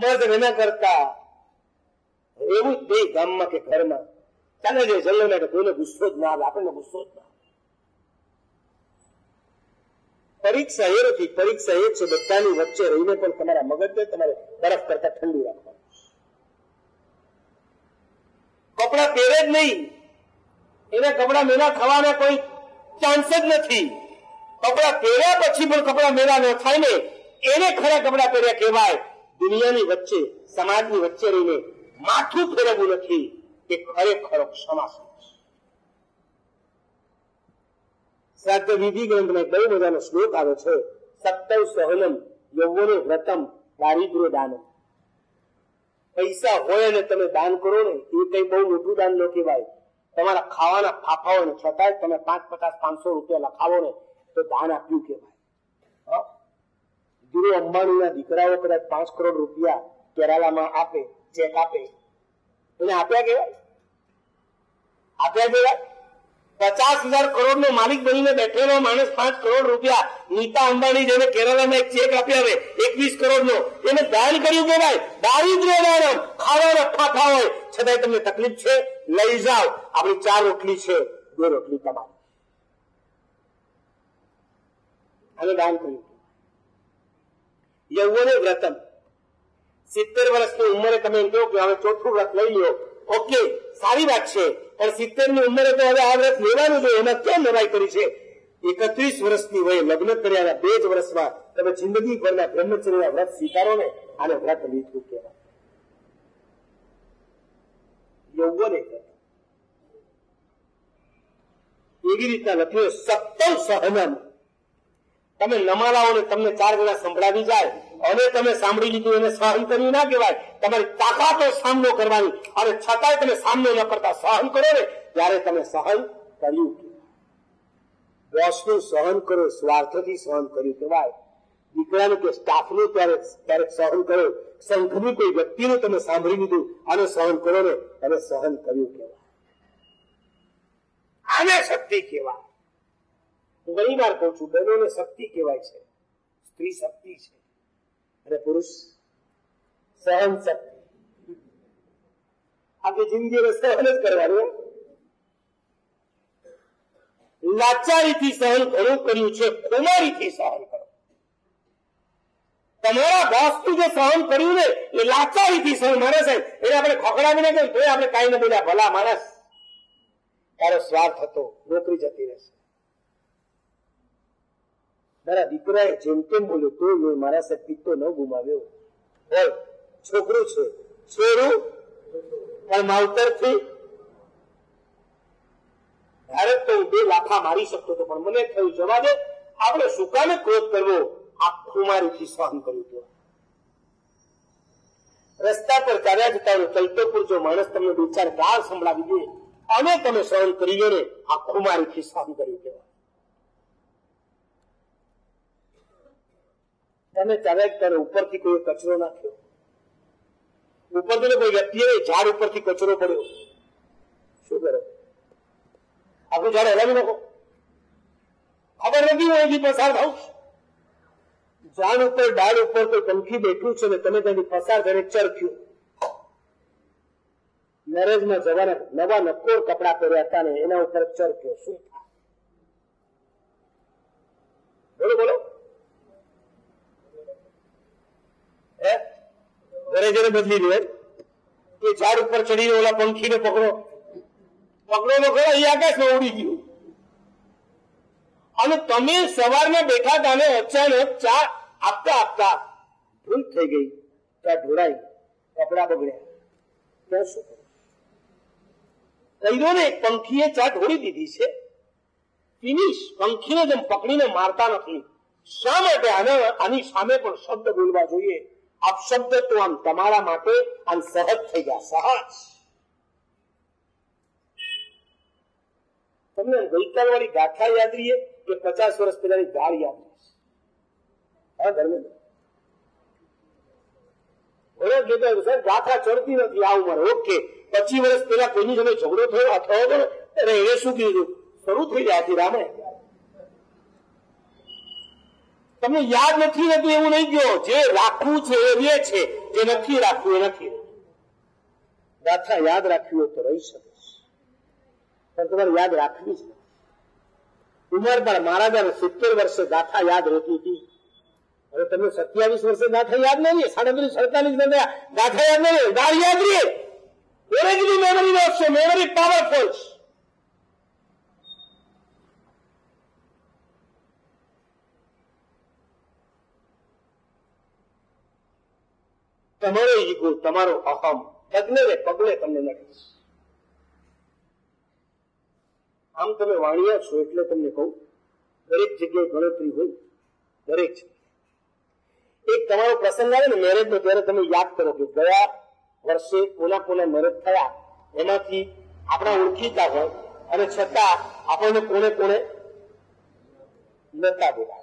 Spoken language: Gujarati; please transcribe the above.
મર્દ એના કરતા. એવું જ નહીં ગામમાં કે ઘરમાં. ચાલે છે ચલો ને કોઈને ગુસ્સો જ ના આવે, આપણને ગુસ્સો જ ના પરીક્ષા એ નથી પરીક્ષા એ છે, બધાની વચ્ચે રહીને પણ તમારા મગજને તમારે બરફ કરતા ઠંડુ રાખવાનું. કપડા પહેરે જ નહીં. એના કપડા મેળા થવાના કોઈ ચાન્સ જ નથી. કપડા પહેર્યા પછી પણ કપડા મેળા ન થાય ને, એને ખરા કપડા પહેર્યા કહેવાય. દુનિયાની વચ્ચે, સમાજની વચ્ચે રહીને માથું ફેરવવું નથી, એ ખરેખર ક્ષમા શ્રાદ્ધ વિધિ ગ્રંથમાં બહુ મજાનો શ્લોક આવે છે સત્તવ સહનમ, યૌવને વ્રતમ, દારિદ્ર્ય દાનમ. પૈસા હોય અને તમે દાન કરો ને, એ કઈ બહુ મોટું દાન ન કહેવાય. તમારા ખાવાના ફાફા હોય ને છતાંય તમે પાંચ પચાસ પાંચસો રૂપિયા લખાવો ને, તો દાન આપ્યું કહેવાય. ધીરુ અંબાણીના દીકરાઓ કદાચ પાંચ કરોડ રૂપિયા કેરાલામાં આપે, ચેક આપે. એને આપ્યા કેવાય આપ્યા કેવાય પચાસ હજાર કરોડ નો માલિક બનીને બેઠેલો માણસ પાંચ કરોડ રૂપિયા નીતા અંબાણી જેને કેરાલામાં એક ચેક આપી આવે, એકવીસ કરોડ નો એને દાન કર્યું કેવાય દારિદ્ર્ય દાનમ ખાવાના ફાફા હોય છતાંય તમને તકલીફ છે? લઈ જાઓ. આપણી ચાર રોટલી છે. બે રોટલી તમારી. અને દાન કર્યું. યૌવને વ્રતમ. સિત્તેર વર્ષની ઉંમરે તમે એમ કહો કે હવે ચોથું વ્રત લઈ લો ઓકે, સારી વાત છે. પણ સિત્તેરની ઉંમરે તો હવે આ વ્રત લેવાનું જોઈએ એમાં કેમ લડાઈ કરી છે? એકત્રીસ વર્ષની વયે લગ્ન કર્યાના બે જ વર્ષમાં તમે જિંદગી ભરના બ્રહ્મચર્યના વ્રત સ્વીકારો ને, આને વ્રત લીધું કહેવાય. યૌવન એવી રીતના લખ્યું સત્તમ સહનમ. તમે નમાલાઓ તમને ચાર ગણા સંભળાવી જાય, અને તમે સાંભળી લીધું એને સહન કર્યું ના કહેવાય. તમારી તાકાતો સામનો કરવાની, અને છતાંય તમે સામનો ન કરતા સહન કરો ને, ત્યારે તમે સહન કર્યું બોસનું સહન કરો, સ્વાર્થથી સહન કર્યું કહેવાય. દીકરાનું કે સ્ટાફને ત્યારે ક્યારેક સહન કરો. સંઘની કોઈ વ્યક્તિને તમે સાંભળી લીધું અને સહન કરો ને, અને સહન કર્યું કહેવાય. આને શક્તિ કહેવાય. હું ઘણી વાર કહું છું, બહેનોને શક્તિ કહેવાય છે. સ્ત્રી શક્તિ છે. અને પુરુષ સહન શક્તિ. આખી જિંદગી સહન જ કરવાનું લાચારીથી સહન ઘણું કર્યું છે ખુમારીથી સહન કરો. તમારા બોસનું જે સહન કર્યું ને, એ લાચારીથી સહન માણસ એને આપણે ખોખડાવીને કહ્યું તો આપણે કાંઈ ન બોલ્યા ભલા માણસ. તારો સ્વાર્થ હતો, નોકરી જતી રહેશે. મારા દીકરાએ જેમ તેમ બોલ્યો, તો મેં મારા સત્પિત્તો ન ગુમાવ્યો. હોય છોકરું છે. છોરું? પણ માવતરથી ત્યારે તો બે લાફા મારી શકતો હતો, પણ મને થયું જવા દે આપણે શું કામે ક્રોધ કરવો આ ખુમારીથી સહન કર્યું હતું. રસ્તા પર ચાલ્યા જતા હોય ચલતો પૂરજો માણસ તમને બે ચાર ગાળ સંભળાવી દે, અને તમે સહન કરી લો ને આ ખુમારીથી સહન કર્યું કહેવાય. તમે ચાલ્યા ત્યારે ઉપરથી કોઈ કચરો નાખ્યો. ઉપરથી કોઈ વ્યક્તિએ ઝાડ ઉપરથી કચરો પડ્યો. શું કરે? આખું ઝાડ હલાવી નાખો ખબર નથી હું એથી પસાર થાવ ઝાડ ઉપર, ડાળ ઉપર કોઈ પંખી બેઠું છે ને તમે ત્યાંથી પસાર થઈને ચરખ્યું. મેરેજમાં જવાના નવા નક્કોર કપડા પહેર્યા હતા ને એના ઉપર ચરખ્યો. શું થાય બોલો બોલો હે ઘરે બદલી દે એ ઝાડ ઉપર ચડીને ઓલા પંખીને પકડો. પકડો તો ખરો, એ આકાશમાં ઉડી ગયું. અને તમે સવારમાં બેઠા હતા ને અચાનક ચા આપતા આપતા ભૂલ થઈ ગઈ. ચા ઢોળાઈ, કપડા બગડ્યા. ત્યાં શું કહી દો ને પંખીએ ચા ઢોળી દીધી છે. ફિનિશ, પંખીને જેમ પકડીને મારતા નથી. શા માટે આને આની સામે પણ શબ્દ બોલવા જોઈએ? આ શબ્દ તો આમ તમારા માટે આમ સહજ થઈ ગયા, સહજ. તમને ગઈકાલ વાળી ગાથા યાદ રહીએ કે પચાસ વર્ષ પહેલાની ગાળ યાદ રહેશે હા, ધર્મેન્દ્ર. ગાથા ચડતી નથી આ ઉંમર, ઓકે. પચીસ વર્ષ પહેલા કોઈની સામે ઝઘડો થયો? અરે એને શું કીધું? શરૂ થઈ જાય રામે. તમને યાદ નથી રહેતું, એવું નહીં કહો. જે રાખવું છે, એ રે છે. જે નથી રાખવું, એ નથી ગાથા યાદ રાખવી હોય તો રહી શકે પણ તમારે યાદ રાખવી જ નથી. ઉંમર પણ મારા જયારે સિત્તેર વર્ષે ગાથા યાદ રહેતી હતી. હવે તમને સત્યાવીસ વર્ષે ગાથા યાદ નહીં રહે? સાડત્રીસ સડતાલીસ ગાથા યાદ નહીં રહે? ગાળ યાદ રહીએ મેમરી લોસ છે મેમરી પાવરફુલ છે. તમારો ઈગો તમારો અહમ. પગલે પગલે તમને નડે. આમ તમે વાણિયા છો એટલે તમને કહું, દરેક જગ્યાએ ગણતરી હોય, દરેક એક તમારો પ્રસંગ આવે ને મેરેજ નો, ત્યારે તમે યાદ કરો કે ગયા વર્ષે કોના કોના મેરેજ થયા. એમાંથી આપણા ઓળખીતા હોય અને છતાં આપણને કોને કોને નતા બોલાય.